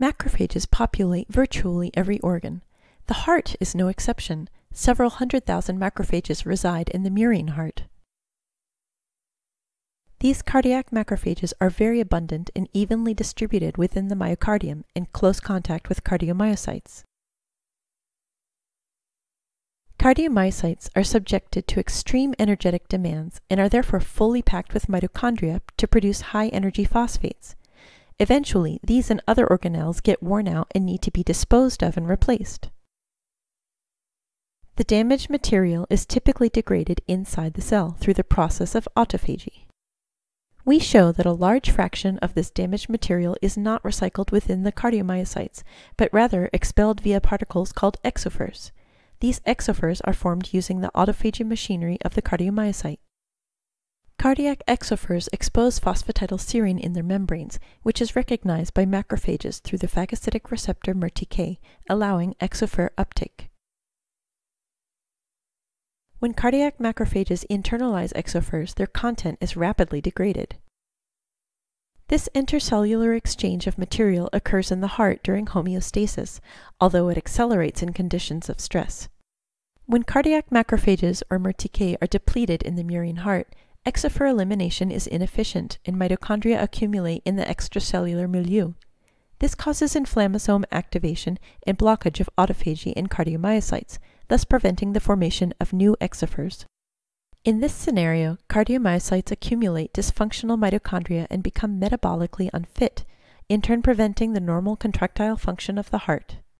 Macrophages populate virtually every organ. The heart is no exception. Several hundred thousand macrophages reside in the murine heart. These cardiac macrophages are very abundant and evenly distributed within the myocardium in close contact with cardiomyocytes. Cardiomyocytes are subjected to extreme energetic demands and are therefore fully packed with mitochondria to produce high energy phosphates. Eventually, these and other organelles get worn out and need to be disposed of and replaced. The damaged material is typically degraded inside the cell through the process of autophagy. We show that a large fraction of this damaged material is not recycled within the cardiomyocytes, but rather expelled via particles called exophores. These exophores are formed using the autophagy machinery of the cardiomyocyte. Cardiac exophores expose phosphatidylserine in their membranes, which is recognized by macrophages through the phagocytic receptor MERTK, allowing exophore uptake. When cardiac macrophages internalize exophores, their content is rapidly degraded. This intercellular exchange of material occurs in the heart during homeostasis, although it accelerates in conditions of stress. When cardiac macrophages or MERTK are depleted in the murine heart, Exophore elimination is inefficient and mitochondria accumulate in the extracellular milieu. This causes inflammasome activation and blockage of autophagy in cardiomyocytes, thus preventing the formation of new exophores. In this scenario, cardiomyocytes accumulate dysfunctional mitochondria and become metabolically unfit, in turn preventing the normal contractile function of the heart.